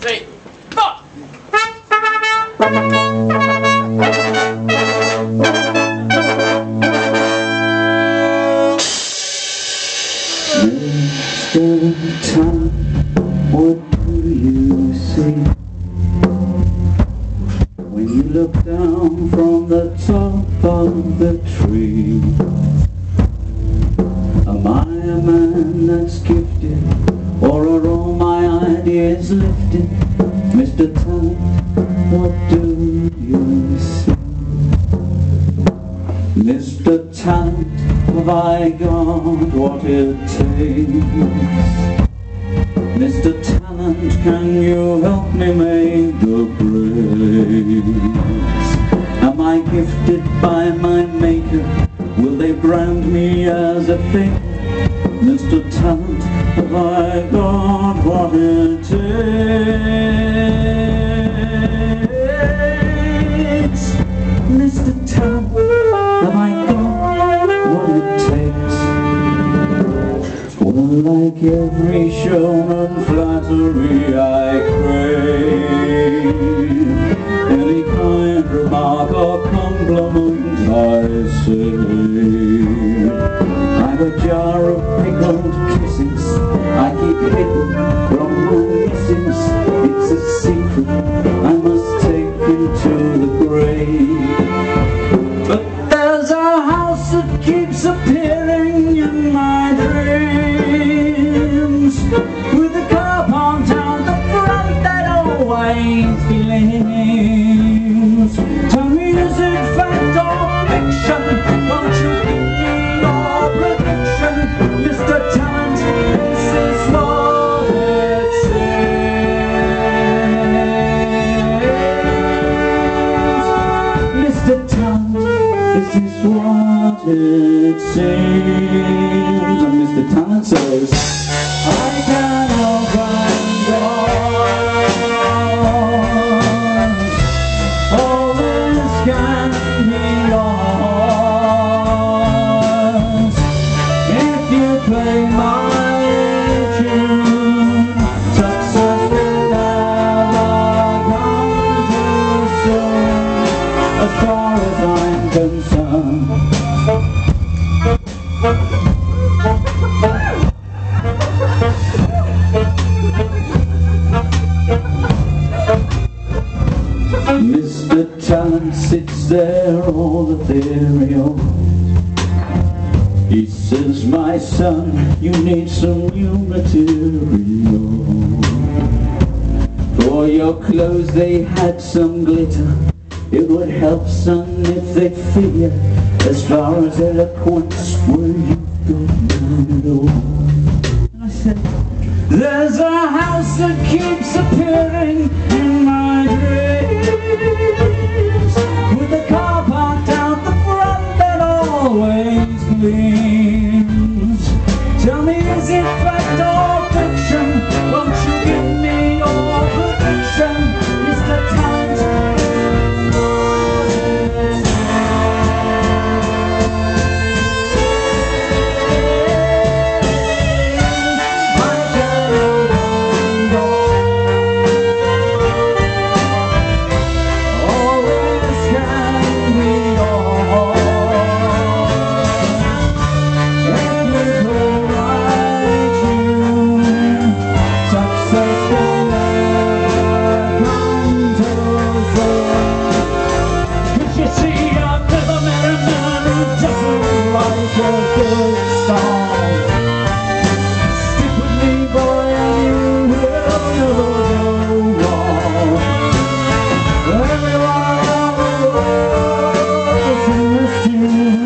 three, four. What do you see? When you look down from the top of the tree Mr. Time, what do you see? Mr. Talent, have I got what it takes? Mr. Talent, can you help me make the grades? Am I gifted by my maker? Will they brand me as a fake? Mr. Talent, I got what it takes? Mr. I got what it takes? Well, like every showman, flattery I crave. Any kind remark or compliment I say. I've a jar of pickled Talent there all ethereal He says, my son, you need some new material. For your clothes they had some glitter. It would help son if they figure As far as eloquence, got none at all And I said, there's a house that keeps appearing in my dreams you.